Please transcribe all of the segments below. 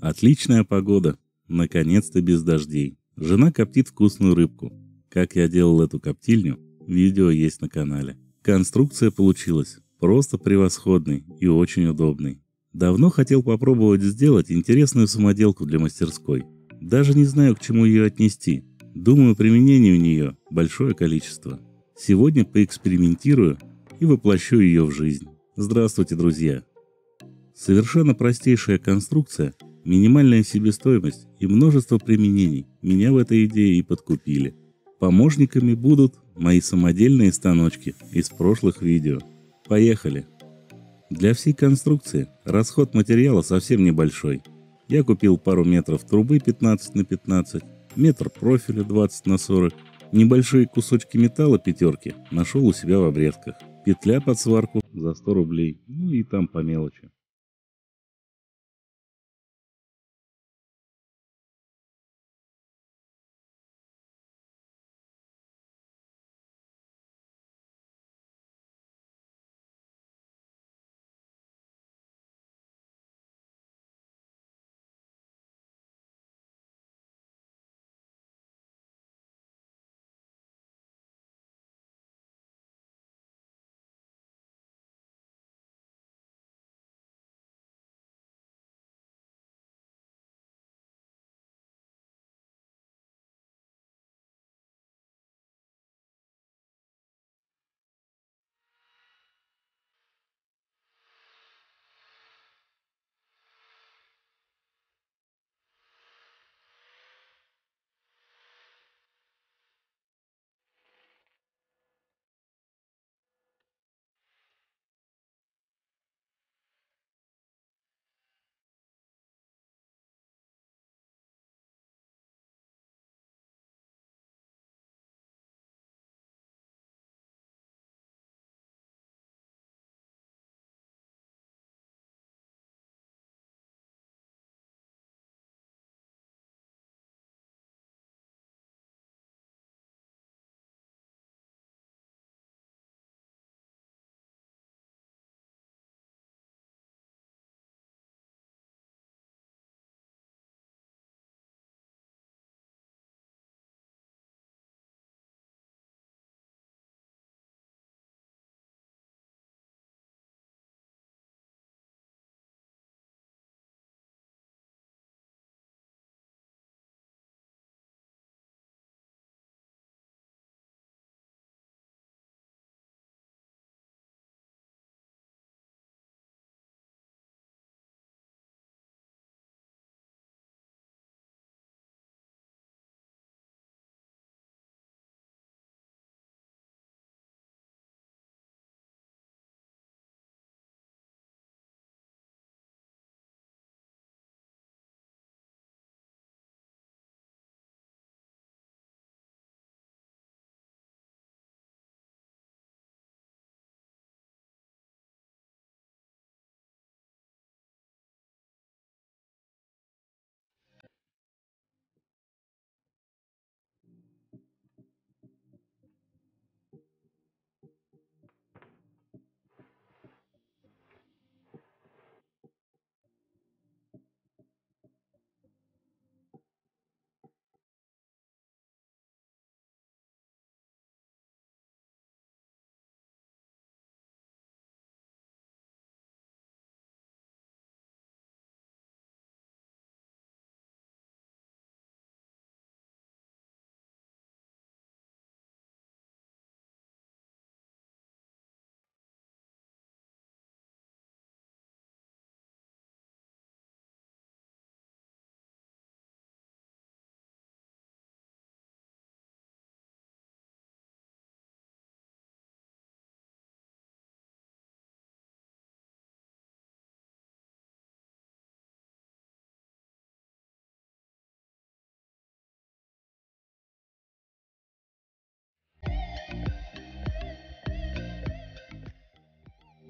Отличная погода. Наконец-то без дождей. Жена коптит вкусную рыбку. Как я делал эту коптильню, видео есть на канале. Конструкция получилась просто превосходной и очень удобной. Давно хотел попробовать сделать интересную самоделку для мастерской. Даже не знаю, к чему ее отнести. Думаю, применений у нее большое количество. Сегодня поэкспериментирую и воплощу ее в жизнь. Здравствуйте, друзья! Совершенно простейшая конструкция, минимальная себестоимость и множество применений меня в этой идее и подкупили. Помощниками будут мои самодельные станочки из прошлых видео. Поехали! Для всей конструкции расход материала совсем небольшой. Я купил пару метров трубы 15 на 15, метр профиля 20 на 40, небольшие кусочки металла пятерки нашел у себя в обрезках, петля под сварку за 100 рублей, ну и там по мелочи.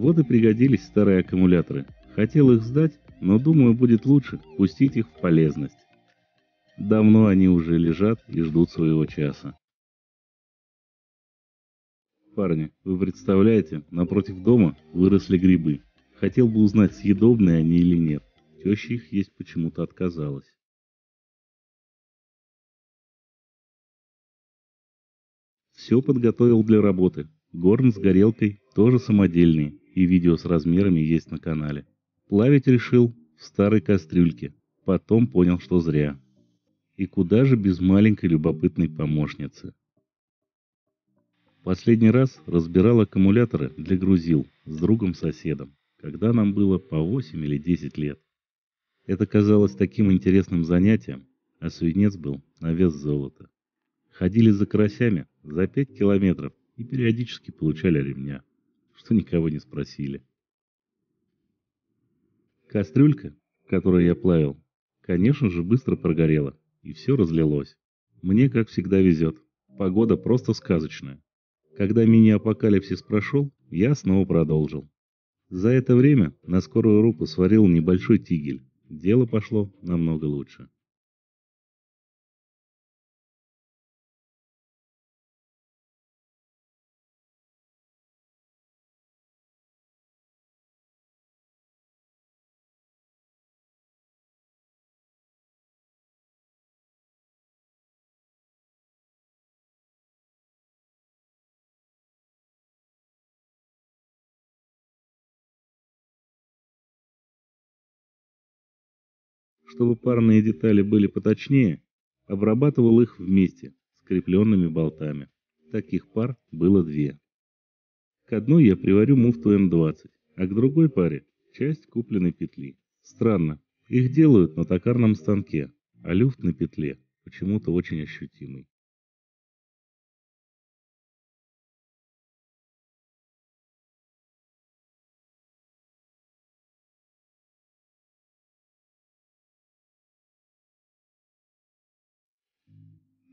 Вот и пригодились старые аккумуляторы. Хотел их сдать, но думаю, будет лучше пустить их в полезность. Давно они уже лежат и ждут своего часа. Парни, вы представляете, напротив дома выросли грибы. Хотел бы узнать, съедобные они или нет. Теща их есть почему-то отказалась. Все подготовил для работы. Горн с горелкой тоже самодельные, и видео с размерами есть на канале. Плавить решил в старой кастрюльке. Потом понял, что зря. И куда же без маленькой любопытной помощницы. Последний раз разбирал аккумуляторы для грузил с другом-соседом, когда нам было по 8 или 10 лет. Это казалось таким интересным занятием, а свинец был на вес золота. Ходили за карасями за 5 километров и периодически получали ремня, что никого не спросили. Кастрюлька, которую я плавил, конечно же, быстро прогорела, и все разлилось. Мне, как всегда, везет. Погода просто сказочная. Когда мини-апокалипсис прошел, я снова продолжил. За это время на скорую руку сварил небольшой тигель. Дело пошло намного лучше. Чтобы парные детали были поточнее, обрабатывал их вместе, скрепленными болтами. Таких пар было две. К одной я приварю муфту М20, а к другой паре – часть купленной петли. Странно, их делают на токарном станке, а люфт на петле почему-то очень ощутимый.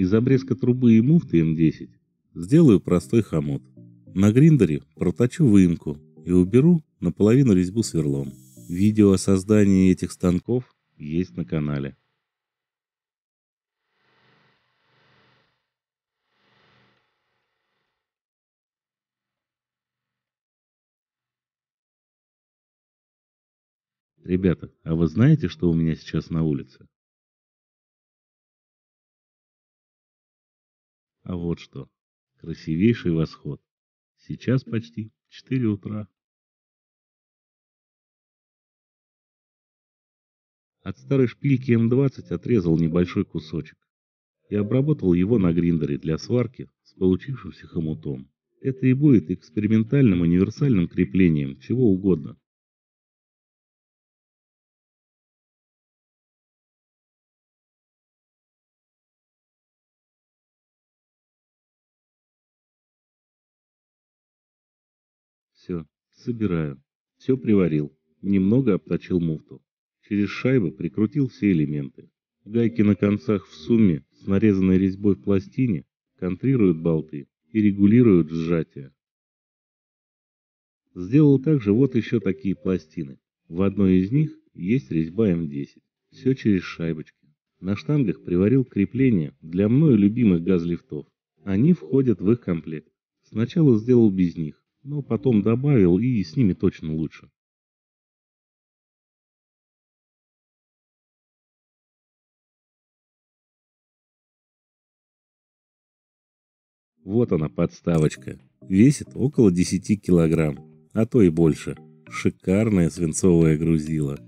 Из обрезка трубы и муфты М10 сделаю простой хомут. На гриндере проточу выемку и уберу наполовину резьбу сверлом. Видео о создании этих станков есть на канале. Ребята, а вы знаете, что у меня сейчас на улице? А вот что. Красивейший восход. Сейчас почти 4 утра. От старой шпильки М20 отрезал небольшой кусочек и обработал его на гриндере для сварки с получившимся хомутом. Это и будет экспериментальным универсальным креплением чего угодно. Все, собираю. Все приварил. Немного обточил муфту. Через шайбы прикрутил все элементы. Гайки на концах в сумме с нарезанной резьбой в пластине контрируют болты и регулируют сжатие. Сделал также вот еще такие пластины. В одной из них есть резьба М10. Все через шайбочки. На штангах приварил крепления для мною любимых газлифтов. Они входят в их комплект. Сначала сделал без них, но потом добавил, и с ними точно лучше. Вот она подставочка. Весит около 10 килограмм, а то и больше. Шикарное свинцовое грузило.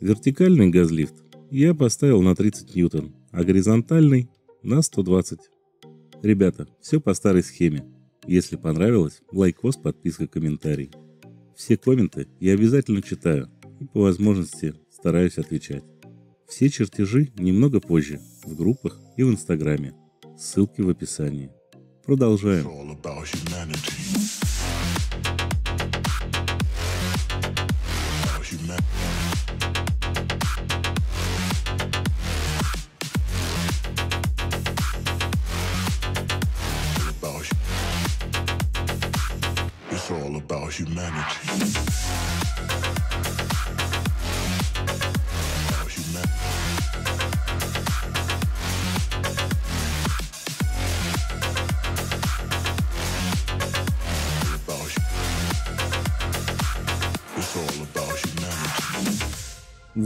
Вертикальный газлифт я поставил на 30 ньютон, а горизонтальный на 120. Ребята, все по старой схеме. Если понравилось, лайкос, подписка, комментарий. Все комменты я обязательно читаю и по возможности стараюсь отвечать. Все чертежи немного позже, в группах и в инстаграме. Ссылки в описании. Продолжаем.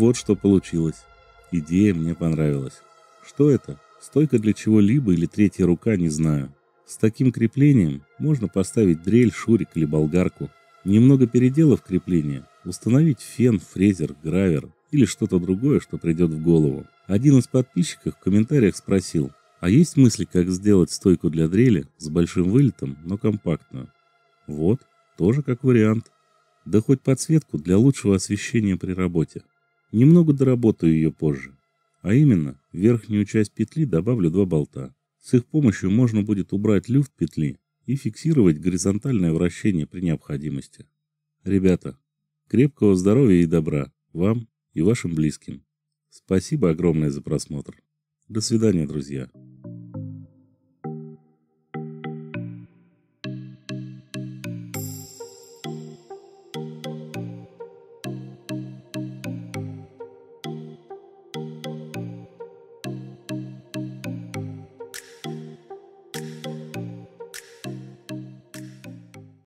Вот что получилось. Идея мне понравилась. Что это? Стойка для чего-либо или третья рука, не знаю. С таким креплением можно поставить дрель, шурик или болгарку. Немного переделав крепление, установить фен, фрезер, гравер или что-то другое, что придет в голову. Один из подписчиков в комментариях спросил, а есть мысли, как сделать стойку для дрели с большим вылетом, но компактную? Вот, тоже как вариант. Да хоть подсветку для лучшего освещения при работе. Немного доработаю ее позже. А именно, в верхнюю часть петли добавлю два болта. С их помощью можно будет убрать люфт петли и фиксировать горизонтальное вращение при необходимости. Ребята, крепкого здоровья и добра вам и вашим близким. Спасибо огромное за просмотр. До свидания, друзья.